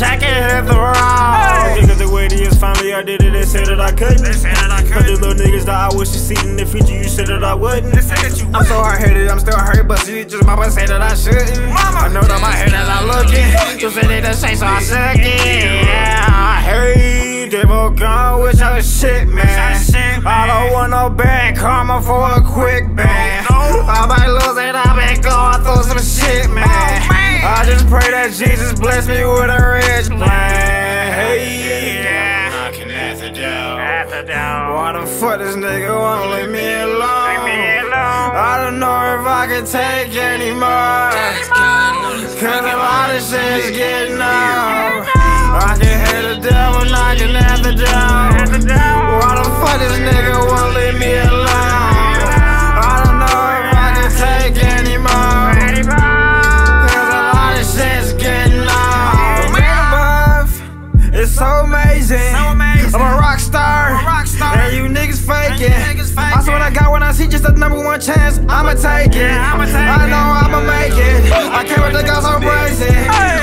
get that check and hit the road. Because the way to his family, I did it, they said that I couldn't. They said that I couldn't. But the little niggas that I wish you see in the future, you said that I wouldn't. They said that you I'm so hard headed, I'm still hurt, but you just mama say that I shouldn't. Mama. I know that my head as I'm looking. You said it the same, so I suck it. Yeah, I hate devil gone with your shit, man. I don't want no bad karma for a quick ban. Pray that Jesus bless me with a rich plan. Hey, yeah. Knocking at the door. At the door. Why the fuck this nigga won't leave me alone? I don't know if I can take anymore. Cause a lot of shit's getting old. I can hear the devil knocking at the door. Why the fuck one chance, I'ma take it. I know I'ma make it. I came with the guns so brazen.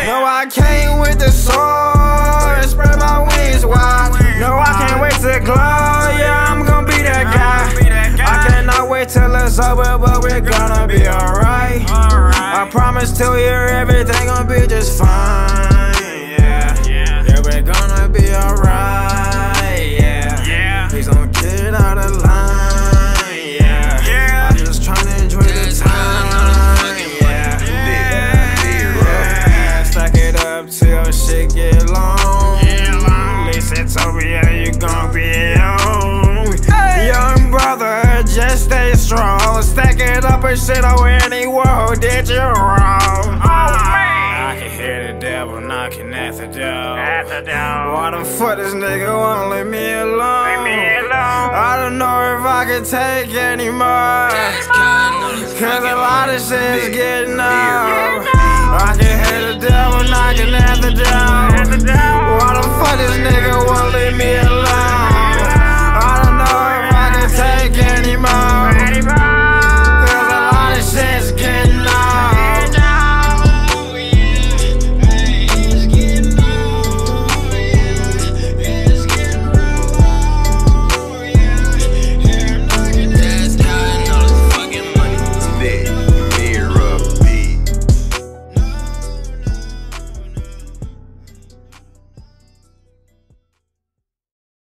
No, I came with the sword. Spread my wings wide. No, I can't wait to glow. Yeah, I'm gonna be that guy. I cannot wait till it's over, but we're gonna be alright. I promise to you, everything gonna be just fine. Get long. Listen to me, yeah, you gon' be on. Young brother, just stay strong. Stack it up and shit on any world did you wrong. Oh, I can hear the devil knocking at the door. At the door. Why the fuck this nigga won't leave me alone? Leave me alone. I don't know if I can take anymore. Cause a lot of shit's getting old. I can